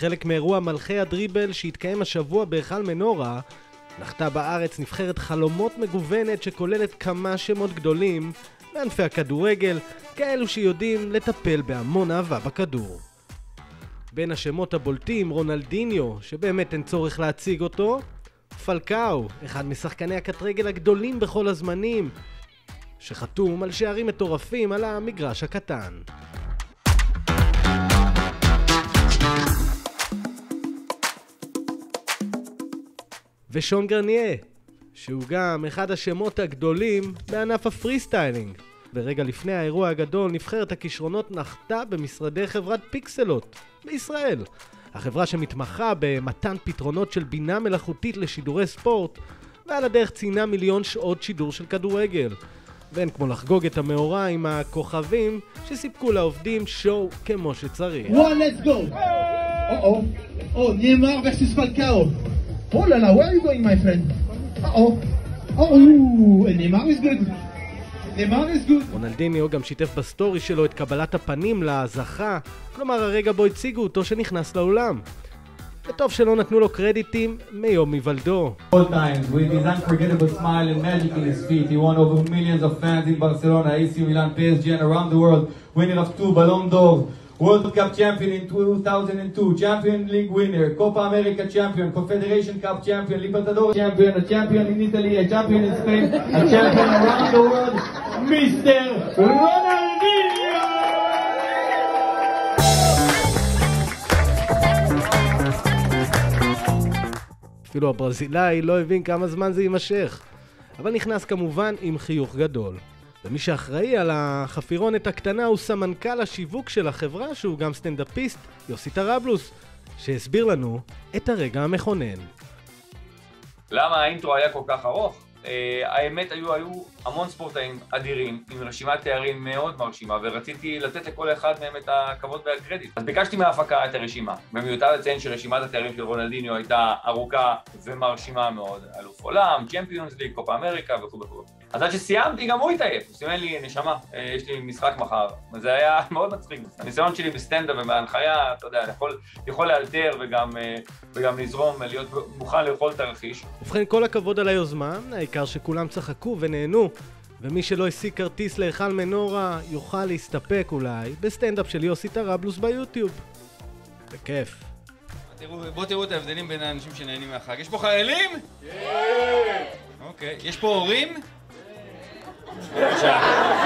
כחלק מאירוע מלכי הדריבל שהתקיים השבוע בהיכל מנורה, נחתה בארץ נבחרת חלומות מגוונת שכוללת כמה שמות גדולים בענפי הכדורגל, כאלו שיודעים לטפל בהמון אהבה בכדור. בין השמות הבולטים רונלדיניו, שבאמת אין צורך להציג אותו, פלקאו, אחד משחקני הקטרגל הגדולים בכל הזמנים, שחתום על שערים מטורפים על המגרש הקטן. ושון גרניה, שהוא גם אחד השמות הגדולים בענף ה freestyling. ורגע לפני האירוע הגדול, נבחרת הכישרונות נחתה במשרדי חברת פיקסלוט בישראל. החברה שמתמחה במתן פתרונות של בינה מלאכותית לשידורי ספורט, ועל הדרך ציינה מיליון שעות שידור של כדורגל. ואין כמו לחגוג את המאורע עם הכוכבים שסיפקו לעובדים show כמו שצריך. Let's go. Uh oh. Oh, Neymar versus Falcao. Oh là là, where are you going, my friend? Uh oh. Oh, ooh, Neymar is good. Neymar is good. רונלדיניו גם שיתף בסטורי שלו את קבלת הפנים לזכה, כלומר הרגע בו הציגו אותו שנכנס לאולם. וטוב שלא נתנו לו קרדיטים מיום היוולדו. all times with his unforgettable smile and magic in his feet. He won over millions of fans in Barcelona, AC Milan, PSG, and around the world. Winner of two Ballon d'Or, World Cup champion in 2002, Champion League winner, Copa America champion, Confederation Cup champion, Libertadores champion, a champion in Italy, a champion in Spain, a champion around the world, Mr. Ronaldinho! אפילו הברזילאי לא הבין כמה זמן זה יימשך. אבל נכנס כמובן עם חיוך גדול. ומי שאחראי על החפירונת הקטנה הוא סמנכ"ל השיווק של החברה, שהוא גם סטנדאפיסט, יוסי טראבלוס, שהסביר לנו את הרגע המכונן. למה האינטרו היה כל כך ארוך? Uh, האמת היו, היו המון ספורטאים אדירים עם רשימת תארים מאוד מרשימה ורציתי לתת לכל אחד מהם את הכבוד והקרדיט. אז ביקשתי מההפקה את הרשימה ומיותר לציין שרשימת התארים של רונלדיניו הייתה ארוכה ומרשימה מאוד. אלוף עולם, צ'מפיונס ליג, קופה אמריקה וכו' וכו'. אז עד שסיימתי גם הוא התעייף, הוא סימן לי נשמה, אה, יש לי משחק מחר. וזה היה מאוד מצחיק. הניסיון שלי בסטנדאפ ובהנחיה, אתה יודע, יכול, יכול לאלתר וגם, אה, וגם לזרום, להיות מוכן לכל תרחיש. ובכן, כל הכבוד על היוזמה, העיקר שכולם צחקו ונהנו, ומי שלא השיג כרטיס להיכל מנורה יוכל להסתפק אולי בסטנדאפ של יוסי טראבלוס ביוטיוב. בכיף. בואו תראו את ההבדלים בין האנשים שנהנים מהחג. יש פה חיילים? כן! אוקיי. יש פה הורים? Good job.